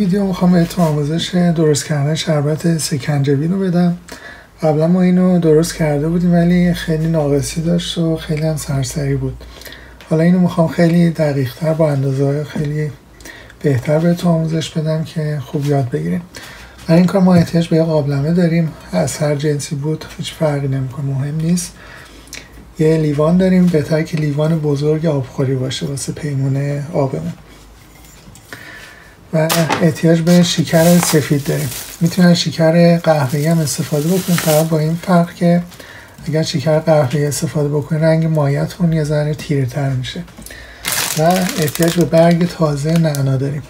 ویدیو می‌خوام بهتون آموزش درست کردن شربت سکنجبین رو بدم. قبلا ما اینو درست کرده بودیم ولی خیلی ناقصی داشت و خیلی هم سرسری بود. حالا اینو می‌خوام خیلی دقیق تر با اندازه خیلی بهتر بهتون آموزش بدم که خوب یاد بگیریم برای این کار ما احتیاج به یه قابلمه داریم. از هر جنسی بود هیچ فرقی نمی‌کنه مهم نیست. یه لیوان داریم بهتر که لیوان بزرگ آبخوری باشه واسه پیمونه آبمون. و احتیاج به شکر سفید داریم. می‌تونن شکر قهوه‌ای هم استفاده بکنیم فقط با این فرق که اگر شکر قهوه‌ای استفاده بکنیم رنگ مایتون یه ذره تیره تر میشه. و احتیاج به برگ تازه نعنا داریم.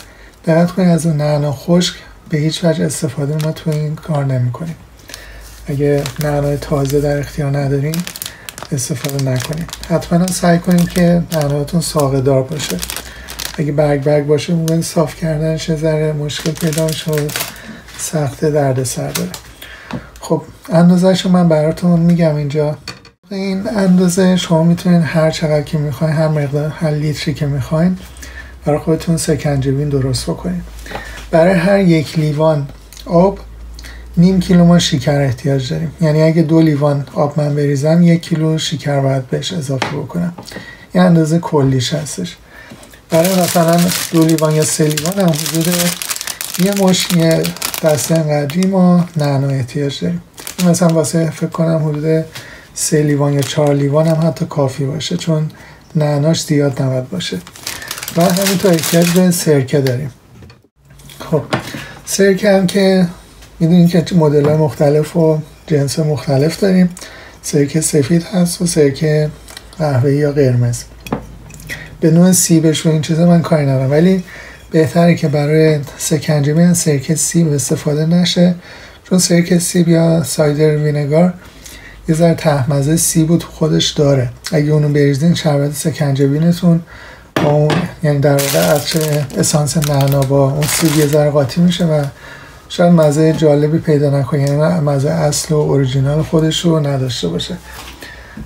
دقت کنید از اون نعنا خشک به هیچ وجه استفاده ما تو این کار نمی کنیم اگه نعنای تازه در اختیار نداریم استفاده نکنیم حتما سعی کنیم که نعناتون ساقه دار باشه. اگه برگ برگ باشه موقع صاف کردنش ذره مشکل پیدا میشه سخت درد سر داره. خب اندازهش رو من براتون میگم اینجا. این اندازه شما می‌تونید هر چقدر که می‌خواین هر مقدار هر لیتری که می‌خواین برای خودتون سکنجبین درست بکنید برای هر یک لیوان آب نیم کیلو ما شکر احتیاج داریم. یعنی اگه دو لیوان آب من بریزم یک کیلو شکر باید بهش اضافه بکنم. این اندازه کلیش هستش. برای مثلا دو لیوان یا سه لیوان هم حدود یه مش یه دسته انقدری ما نعنا احتیاج داریم. مثلا واسه فکر کنم حدود سه لیوان یا چهار لیوان هم حتی کافی باشه چون نعناش زیاد نباید باشه. و همینطور احتیاج به سرکه داریم. خب سرکه هم که می‌دونید که مدل مختلف و جنس مختلف داریم. سرکه سفید هست و سرکه قهوه‌ای یا قرمز. به نوع سیبش و این چیزا من کاری ندارم. ولی بهتره که برای سکنجبین سرکه سیب استفاده نشه. چون سرکه سیب یا سایدر وینگار یه ذره تهمزه سیب تو خودش داره. اگه اونو بریزین شربت سکنجبینتون با اون یعنی در واقع از اسانس نعنا با اون سیب یه ذره قاطی میشه و شاید مزه جالبی پیدا نکنه. یعنی مزه اصل و اوریجینال خودش رو نداشته باشه.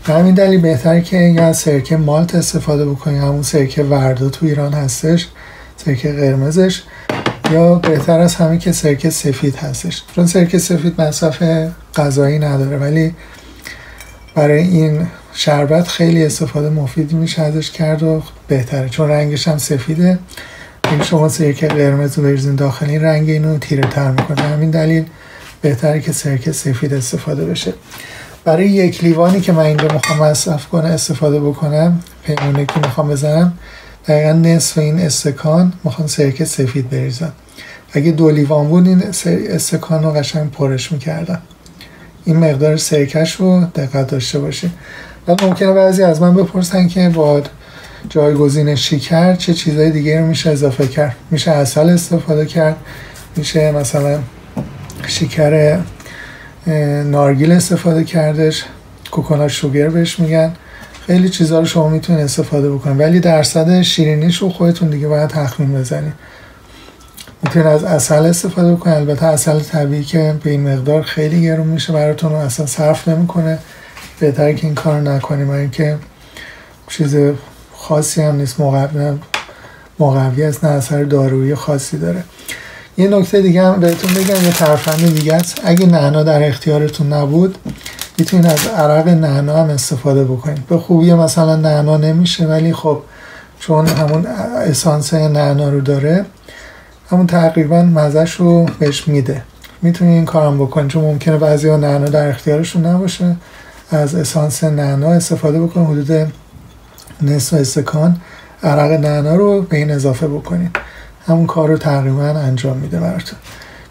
به همین دلیل بهتره که یا سرکه مالت استفاده بکنیم همون سرکه وردا تو ایران هستش سرکه قرمزش. یا بهتر از همه که سرکه سفید هستش. چون سرکه سفید مصرف غذایی نداره ولی برای این شربت خیلی استفاده مفیدی میشه ازش کرد و بهتره. چون رنگش هم سفیده. این شما سرکه قرمز رو بریزین داخل این رنگ اینو تیره تر می‌کنه همین دلیل بهتره که سرکه سفید استفاده بشه. برای یک لیوانی که من اینجا می‌خوام مصرف کنه استفاده بکنم پیمونه که می‌خوام بزنم دقیقا نصف این استکان می‌خوام سرکه سفید بریزم. اگه دو لیوان بود این استکان رو قشنگ پرش می‌کردم. این مقدار سرکش رو دقت داشته باشید و ممکنه بعضی از من بپرسن که با جایگزین شکر چه چیزهای دیگه رو میشه اضافه کرد. میشه اصل استفاده کرد. میشه مثلا شکر نارگیل استفاده کردش کوکونات شوگر بهش میگن. خیلی چیزها رو شما می‌تونید استفاده بکنید. ولی درصد شیرینیش رو خودتون دیگه باید تخمین بزنید. می‌تونید از اصل استفاده بکنید. البته اصل طبیعی که به این مقدار خیلی گرون میشه براتون اصلا صرف نمی‌کنه. بهتره که این کار نکنیم برای اینکه چیز خاصی هم نیست. مقوی است نه اثر دارویی خاصی داره. یه نکته دیگه هم بهتون بگم یه ترفند دیگه است. اگه نعنا در اختیارتون نبود می‌تونید از عرق نعنا هم استفاده بکنید. به خوبی مثلا نعنا نمیشه ولی خب چون همون اسانس نعنا رو داره همون تقریبا مزش رو بهش میده. می‌تونید این کارم بکنید. چون ممکنه بعضی ها نعنا در اختیارشون نباشه از اسانس نعنا استفاده بکنید. حدود نصف استکان عرق نعنا رو به این اضافه بکنید. همون کار رو تقریبا انجام میده براتون.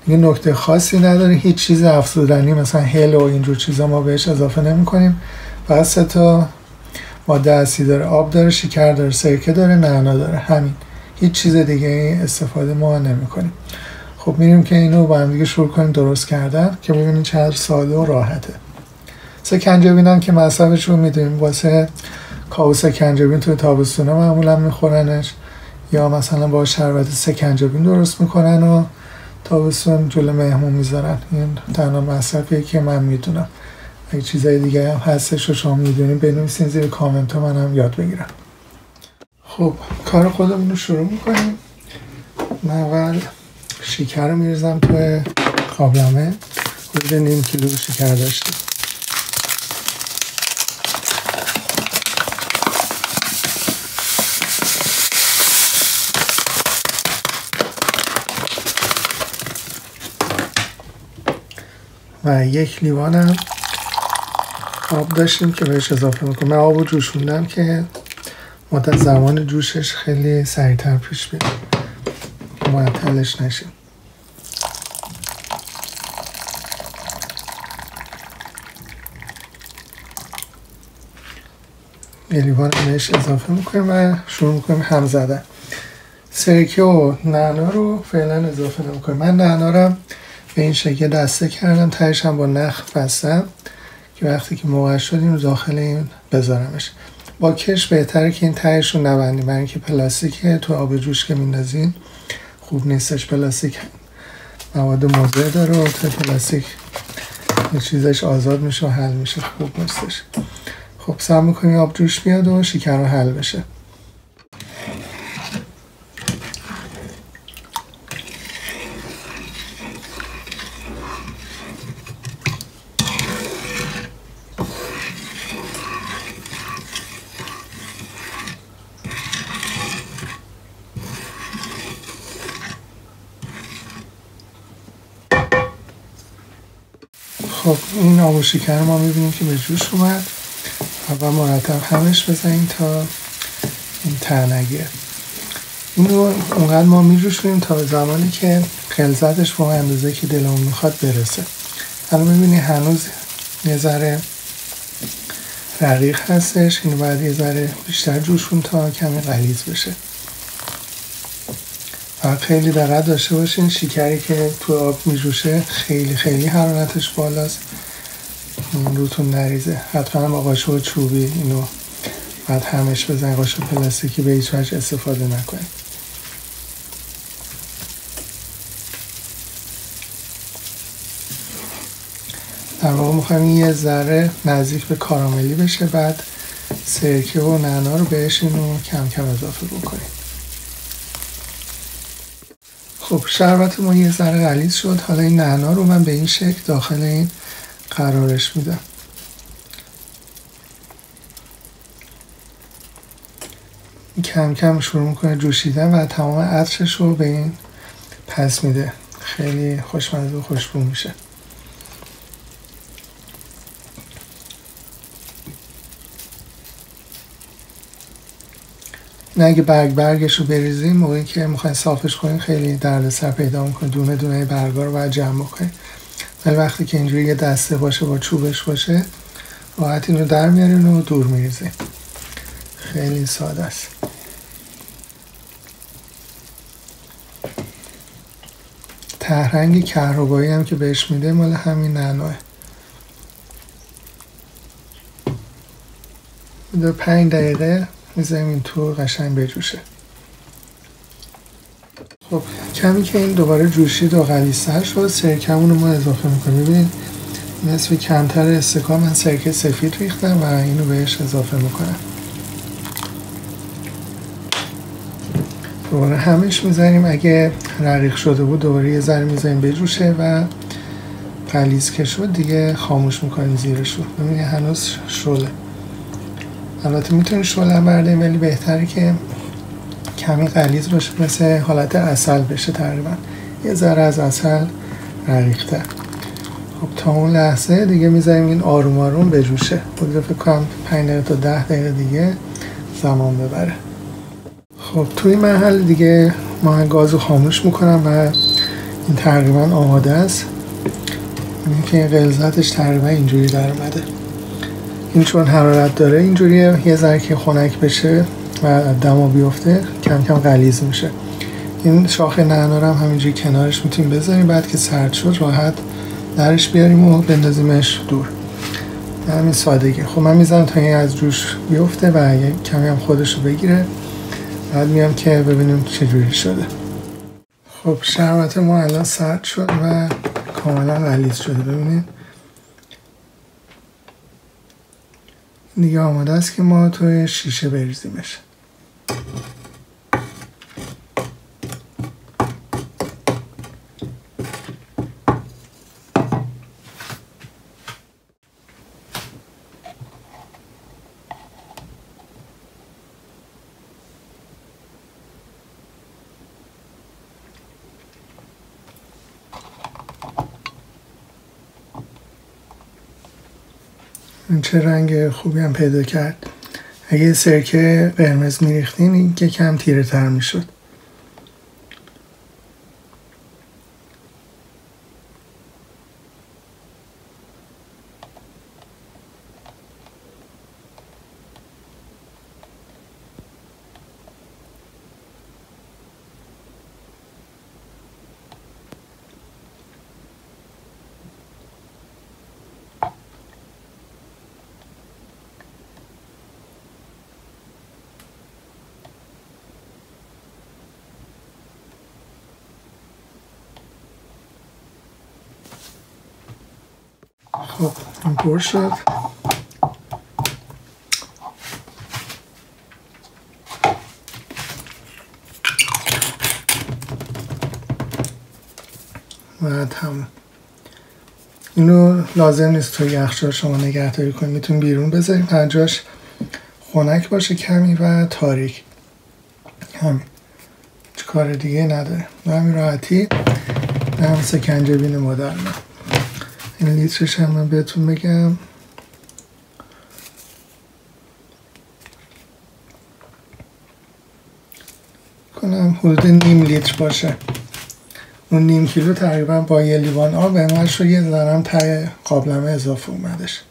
دیگه نکته خاصی نداره هیچ چیز افزودنی مثلا هل و اینجور چیزا ما بهش اضافه نمی کنیم فقط سه تا ماده اصلی داره. آب داره شکر داره سرکه داره نعنا داره. همین. هیچ چیز دیگه استفاده ما نمی کنیم خب میریم که اینو با هم دیگه شروع کنیم درست کردن که ببینید چقدر ساده و راحته. سکنجبین که مصرفش رو می‌دونیم. واسه کاو سکنجبین توی تابستونه معمولا میخورنش. یا مثلا با شربت سکنجبین درست می‌کنن و تابستون جلو مهمون می‌ذارن. این تنها مصرفیه که من می‌دونم. اگه چیزای دیگه هم هستش و شما می‌دونین بنویسین زیر کامنت ها منم یاد بگیرم. خب کار خودمون رو شروع می‌کنیم. من اول شکر رو میریزم توی قابلمه حدود نیم کیلو شکر داشتیم. یک لیوانم آب داشتیم که بهش اضافه می‌کنم. من آب رو جوشوندم که مدت زمان جوشش خیلی سریعتر پیش بیاد معطلش نشیم. یه لیوان بهش اضافه می‌کنیم و شروع می‌کنیم هم زدن. سرکه و نعنا رو فعلا اضافه نمی‌کنیم. من نعنا به این شکل دسته کردم تهش هم با نخ بستم که وقتی که موقع شد این داخل این بذارمش. با کش بهتره که این تهش رو نبندیم برای اینکه پلاستیک تو آب جوش که میندازین خوب نیستش. پلاستیک مواد مضر داره و تو پلاستیک چیزش آزاد میشه و حل میشه خوب نیستش. خب سعی می‌کنیم آب جوش بیاد و شکر رو حل بشه. خب این آب و شکر ما می‌بینیم که به جوش اومد اول مرتب همش بزنیم تا این تنگه این رو اونقدر ما میجوشونیم تا زمانی که خلزتش با اندازه که دلمون می‌خواد برسه. الان می‌بینی هنوز یه ذره رقیق هستش اینو باید یه ذره بیشتر جوشون تا کمی غلیظ بشه. و خیلی دقت داشته باشین. شکری که تو آب میجوشه. خیلی خیلی حرارتش بالاست. روتون نریزه. حتما با قاشق چوبی اینو بعد همش بزن قاشق پلاستیکی به هیچ وجه استفاده نکنید در واقع می‌خوایم یه ذره نزدیک به کاراملی بشه. بعد سرکه و نعنا رو بهش اینو کم کم اضافه بکنیم. خب شربت ما یه ذره غلیظ شد. حالا این نعنا رو من به این شکل داخل این قرارش میدم. کم کم شروع می‌کنه جوشیدن و تمام عطرش رو به این پس میده. خیلی خوشمزه و خوشبو میشه. نه اگه برگ برگش رو بریزیم موقعی که می‌خواین صافش کنین خیلی دردسر پیدا می‌کنه. دونه دونه برگا رو باید جمع بکنین ولی وقتی که اینجوری یه دسته باشه با چوبش باشه راحت این رو در میارین و دور میریزین خیلی ساده است. تهرنگ کهربایی هم که بهش میده مال همین نانوه. دو پنج دقیقه می‌ذاریم این تو قشنگ بجوشه. خب کمی که این دوباره جوشید و غلیظتر شد سرکمون رو ما اضافه می‌کنیم. ببینید نصف کمتر استکان من سرکه سفید ریختم و اینو بهش اضافه می‌کنم. دوباره همش می‌ذاریم. اگه رقیق شده بود دوباره یه ذره می‌ذاریم بجوشه و قلیز که شد دیگه خاموش می‌کنیم زیرش رو ببینید هنوز شله. البته می‌تونیم شله برداریم ولی بهتره که کمی قلیز باشه مثل حالت اصل بشه تقریبا. یه ذره از اصل رقیقتر. خب تا اون لحظه دیگه می‌ذاریم این آروم آروم بجوشه. حدود فکر کنم 5 دقیقه تا 10 دقیقه دیگه زمان ببره. خب توی محل دیگه ما گازو خاموش می‌کنم و این تقریبا آماده است. این که غلظتش تقریبا اینجوری در اومده این چون حرارت داره اینجوری یه ذره که خنک بشه و دما بیفته کم کم غلیظ میشه. این شاخ نعنا هم همینجوری کنارش می‌تونیم بذاریم. بعد که سرد شد راحت درش بیاریم و بندازیمش دور. همین سادگی. خب من می‌زنم تا این از جوش بیفته و کمی هم خودش رو بگیره بعد میام که ببینیم چجوری شده. خب شربت ما الان سرد شد و کاملا غلیظ شده. ببینید. دیگه آماده است که ما توی شیشه بریزیمش. چه رنگ خوبی هم پیدا کرد. اگه سرکه قرمز میریختین این که کم تیره تر می‌شد. خب این پر شد و تموم اینو لازم نیست توی یخچال شما نگهداری کنید میتون بیرون بذاریم پنجاش خنک باشه کمی و تاریک. همین کار دیگه نداره. و همین راحتی هم سکنجبین مدرن این لیترش هم من بهتون بگم. کنم حدود نیم لیتر باشه. اون نیم کیلو تقریبا با یه لیوان آب انقدر شو یه ذرم تای قابلمه اضافه اومدش.